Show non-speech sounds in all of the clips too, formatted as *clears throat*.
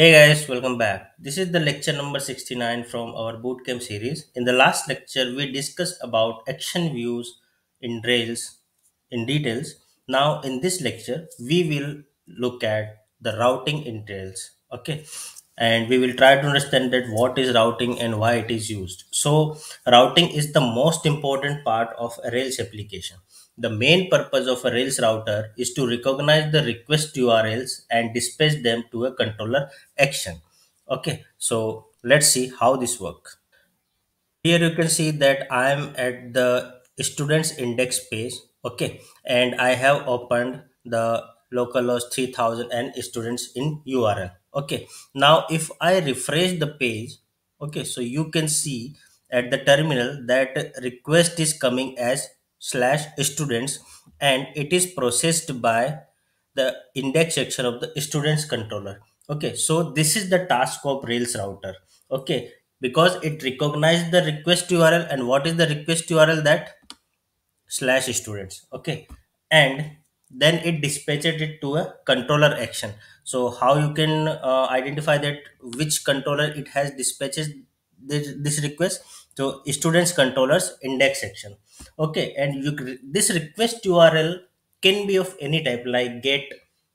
Hey guys, welcome back. This is the lecture number 69 from our bootcamp series. In the last lecture, we discussed about action views in Rails in details. Now, in this lecture, we will look at the routing in Rails. Okay, and we will try to understand that what is routing and why it is used. So, routing is the most important part of a Rails application. The main purpose of a Rails router is to recognize the request URLs and dispatch them to a controller action. Okay, so let's see how this works. Here you can see that I am at the students index page. Okay, and I have opened the localhost 3000 and students in URL. Okay, now if I refresh the page, okay, so you can see at the terminal that request is coming as slash students and it is processed by the index action of the students controller. Okay so this is the task of rails router. Okay because it recognized the request url and what is the request url that? Slash students. Okay and then it dispatches it to a controller action. So how you can uh, identify that which controller it has dispatches this, this request? So students controllers index action okay and you this request url can be of any type like get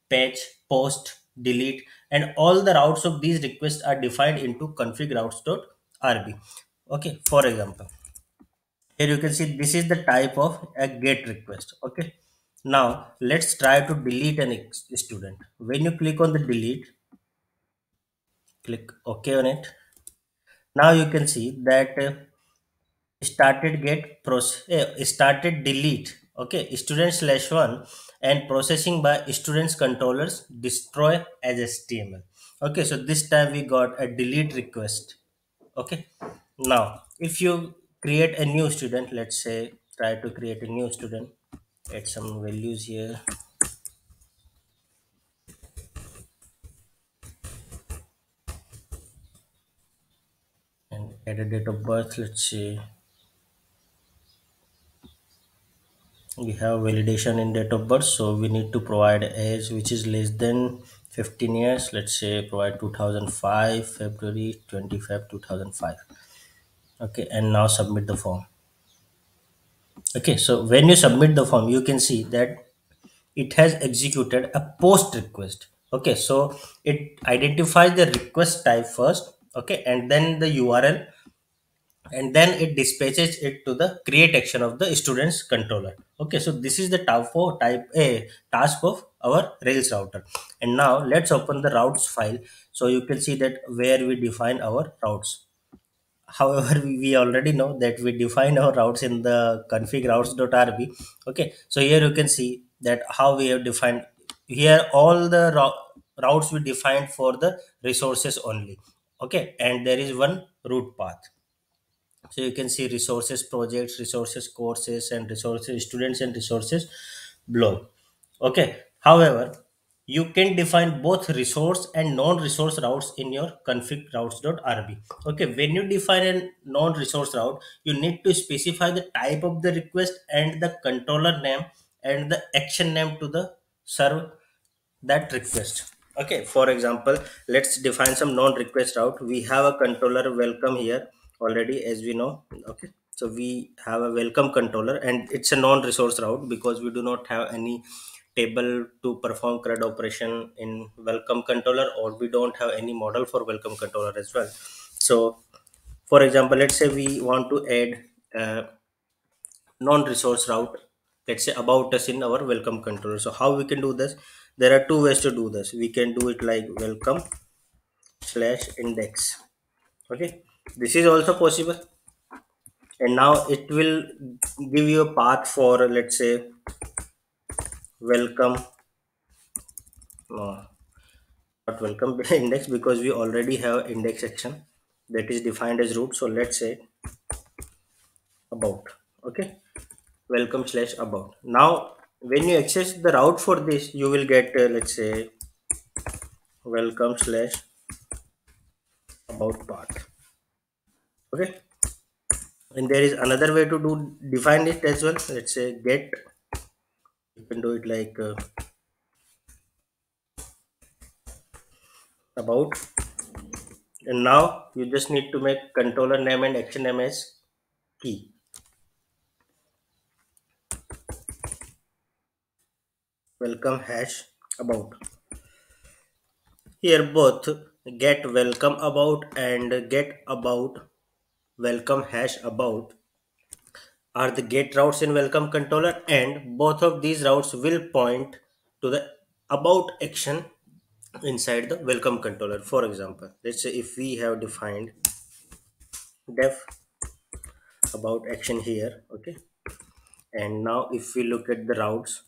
patch post delete and all the routes of these requests are defined into config routes.rb okay for example here you can see this is the type of a get request. Okay now let's try to delete an student. When you click on the delete click ok on it. Now you can see that uh, started get process uh, started delete okay? Student slash one and processing by students controllers destroy as html okay so this time we got a delete request okay? Now if you create a new student let's say try to create a new student add some values here. And add a date of birth let's say we have validation in date of birth so we need to provide age which is less than 15 years. Let's say provide 2005 february 25 2005 okay and now submit the form. Okay so when you submit the form you can see that it has executed a post request. Okay so it identifies the request type first. Okay and then the url and then it dispatches it to the create action of the students controller. Okay so this is the type of type a task of our rails router. And now let's open the routes file. So you can see that where we define our routes. However *laughs* we already know that we define our routes in the config routes.rb okay so here you can see that how we have defined here all the rou- routes we defined for the resources only. Okay and there is one route path so you can see resources projects resources courses and resources students and resources blog okay. However you can define both resource and non-resource routes in your config routes.rb okay. When you define a non-resource route you need to specify the type of the request and the controller name and the action name to the serve that request. Okay. For example let's define some non-resource route. We have a controller welcome here already as we know okay? So we have a welcome controller and it's a non-resource route because we do not have any table to perform CRUD operation in welcome controller or we don't have any model for welcome controller as well. So for example let's say we want to add a non-resource route let's say about us in our welcome controller. So how we can do this? There are two ways to do this. We can do it like welcome slash index okay this is also possible. And now it will give you a path for let's say welcome. No. Not welcome *laughs* index because we already have index action that is defined as root. So let's say about okay? Welcome slash about. Now when you access the route for this you will get uh, let's say welcome slash about path okay. And there is another way to do define it as well. Let's say get you can do it like uh, about. And now you just need to make controller name and action name as key. Welcome hash about. Here both get welcome about and get about welcome hash about are the get routes in welcome controller and both of these routes will point to the about action inside the welcome controller. For example let's say if we have defined def about action here okay? And now if we look at the routes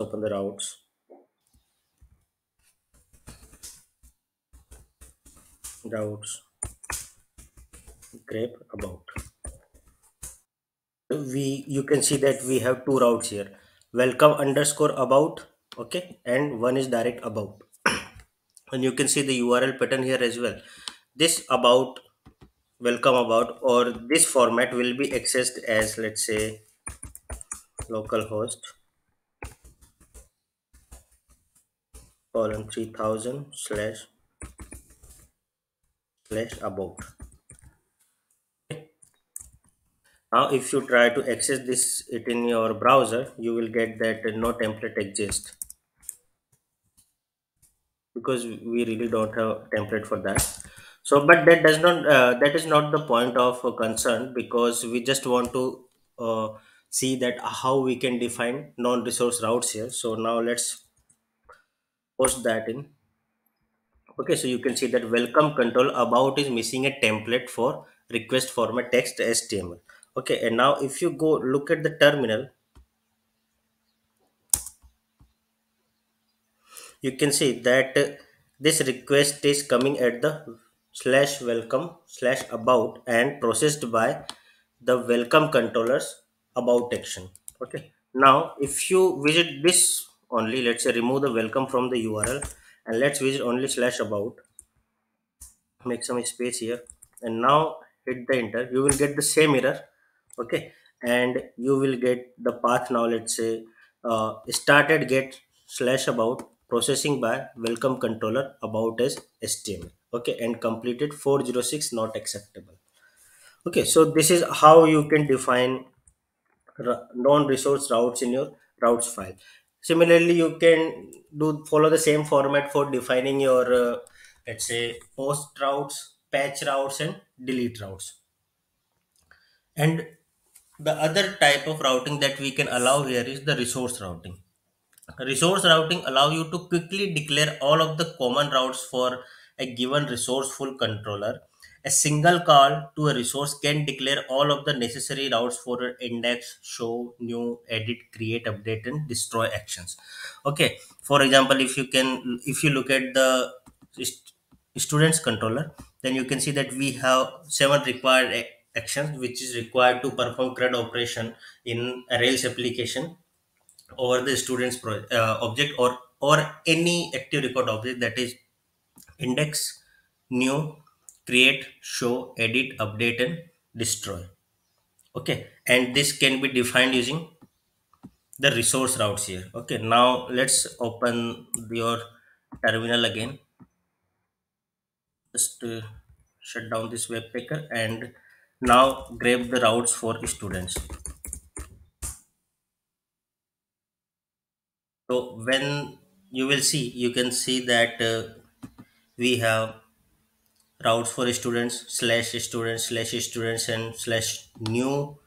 open the routes. Routes about. We you can see that we have two routes here. Welcome underscore about okay and one is direct about. *clears throat* And you can see the url pattern here as well. This about welcome about or this format will be accessed as let's say localhost colon 3000 slash slash about now if you try to access this it in your browser you will get that no template exists. Because we really don't have template for that. So but that does not uh, that is not the point of concern because we just want to uh, see that how we can define non-resource routes here. So now let's post that in. Okay so you can see that welcome control about is missing a template for request format text html okay and now if you go look at the terminal you can see that this request is coming at the slash welcome slash about and processed by the welcome controllers about action. Okay now if you visit this only let's say remove the welcome from the url and let's visit only slash about. Make some space here. And now hit the enter. You will get the same error okay? And you will get the path now let's say uh, started get slash about processing by welcome controller about as html okay? And completed 406 not acceptable. Okay? So this is how you can define non-resource routes in your routes file. Similarly you can do follow the same format for defining your uh, let's say post routes patch routes and delete routes. And the other type of routing that we can allow here is the resource routing. Resource routing allow you to quickly declare all of the common routes for a given resourceful controller. A single call to a resource can declare all of the necessary routes for an index show new edit create update and destroy actions. Okay for example if you can if you look at the st- students controller then you can see that we have seven required actions which is required to perform CRUD operation in a Rails application over the student's pro- uh, object or or any active record object that is index new create show edit update and destroy. Okay and this can be defined using the resource routes here. Okay now let's open your terminal again. Just uh, shut down this webpacker and now grab the routes for students. So when you will see you can see that uh, we have routes for students slash students slash students and slash new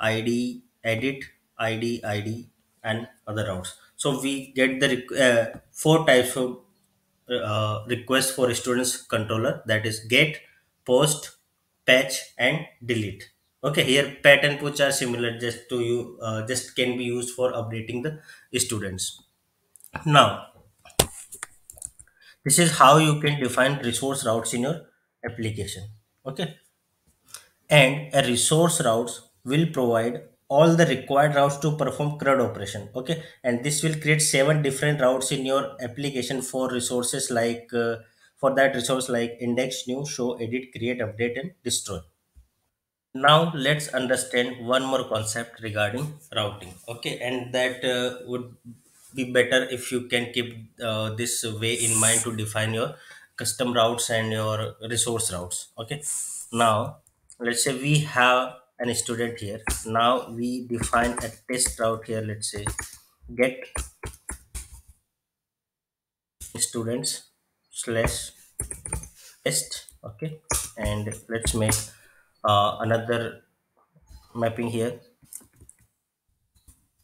id edit id id and other routes. So we get the uh, four types of uh, request for students controller that is get post patch and delete. Okay here patch and put are similar just to you uh, just can be used for updating the students. Now this is how you can define resource routes in your application. Okay? And a resource routes will provide all the required routes to perform CRUD operation. Okay? And this will create seven different routes in your application for resources like uh, for that resource like index new show edit create update and destroy. Now let's understand one more concept regarding routing. Okay and that uh, would be better if you can keep uh, this way in mind to define your custom routes and your resource routes. Okay now let's say we have an student here. Now we define a test route here. Let's say get students slash test okay? And let's make uh, another mapping here.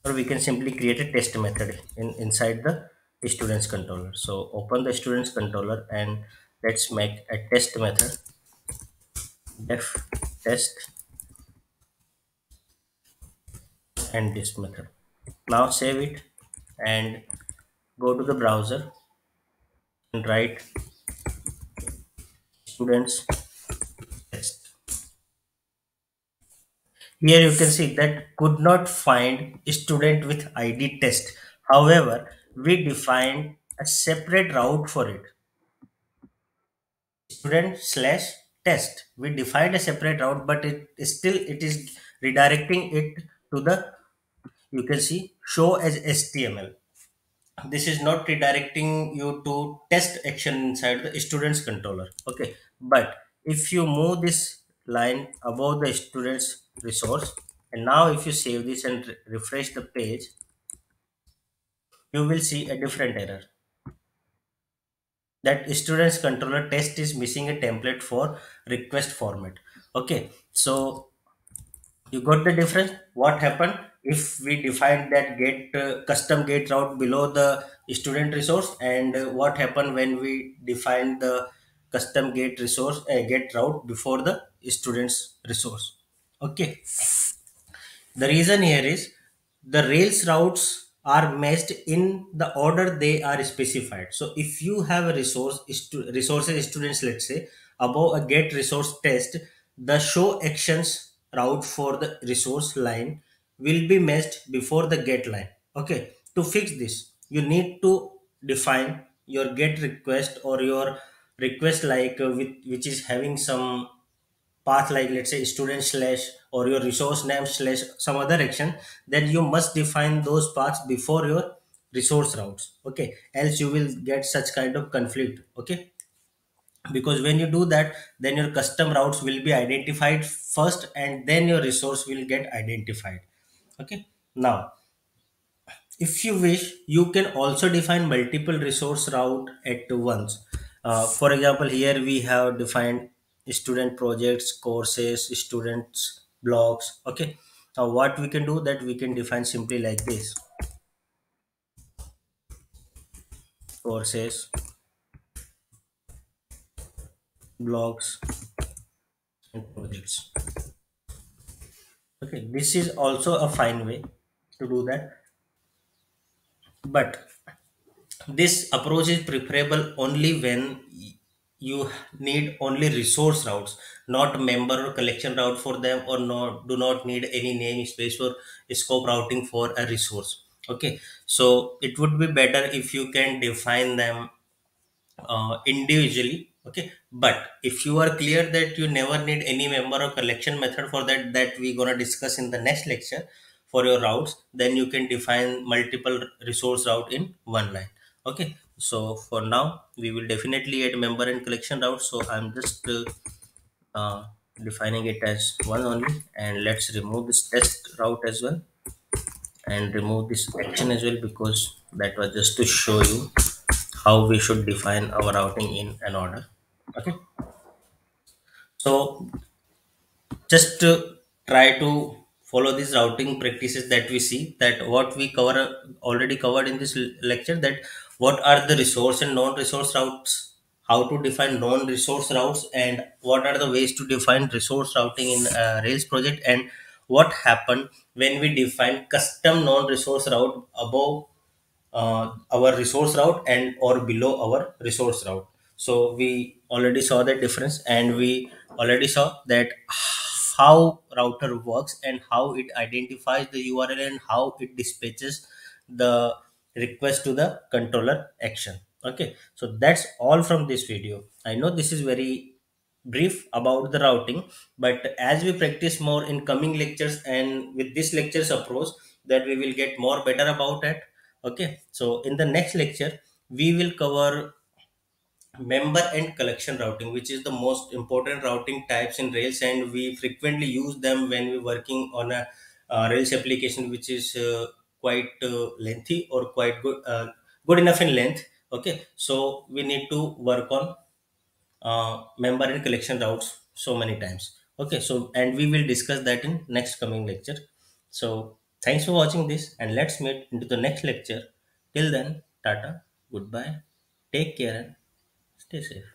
Or we can simply create a test method in inside the students controller. So open the students controller and let's make a test method. Def test and this method. Now save it and go to the browser and write students test. Here you can see that could not find student with id test. However we defined a separate route for it. Student slash test. We defined a separate route but it is still it is redirecting it to the you can see show as html this is not redirecting you to test action inside the students controller. Okay but if you move this line above the students resource and now if you save this and re- refresh the page you will see a different error. That students controller test is missing a template for request format. Okay so you got the difference? What happened? If we define that get uh, custom get route below the student resource and uh, what happened when we define the custom get resource uh, get route before the students resource? Okay. The reason here is the Rails routes are matched in the order they are specified. So if you have a resource resources students, let's say above a get resource test, the show actions route for the resource line will be matched before the get line. Okay, to fix this, you need to define your get request or your request like uh, with which is having some path like let's say student slash or your resource name slash some other action then you must define those paths before your resource routes okay else you will get such kind of conflict okay because when you do that then your custom routes will be identified first and then your resource will get identified. Okay? Now if you wish you can also define multiple resource route at once. Uh, for example here we have defined student projects courses students blogs okay? Now what we can do that we can define simply like this. Courses blogs and projects. Okay this is also a fine way to do that. But this approach is preferable only when you need only resource routes not member or collection route for them or not do not need any name space or scope routing for a resource. Okay so it would be better if you can define them uh, individually okay? But if you are clear that you never need any member or collection method for that that we gonna discuss in the next lecture for your routes then you can define multiple resource route in one line. Okay? So for now we will definitely add member and collection route. So i'm just uh, uh, defining it as one only. And let's remove this test route as well. And remove this action as well because that was just to show you how we should define our routing in an order okay. So just to try to follow these routing practices that we see that what we cover already covered in this lecture that what are the resource and non-resource routes how to define non-resource routes and what are the ways to define resource routing in a rails project and what happen when we define custom non-resource route above uh, our resource route and or below our resource route so we already saw the difference and we already saw that how router works and how it identifies the url and how it dispatches the request to the controller action. Okay so that's all from this video. I know this is very brief about the routing but as we practice more in coming lectures and with this lectures approach that we will get more better about it. Okay so in the next lecture we will cover member and collection routing which is the most important routing types in rails and we frequently use them when we're working on a uh, rails application which is uh, quite uh, lengthy or quite good uh, good enough in length okay? So we need to work on uh, member and collection routes so many times okay? So and we will discuss that in next coming lecture. So thanks for watching this and let's meet into the next lecture. Till then tata goodbye. Take care 这谁呀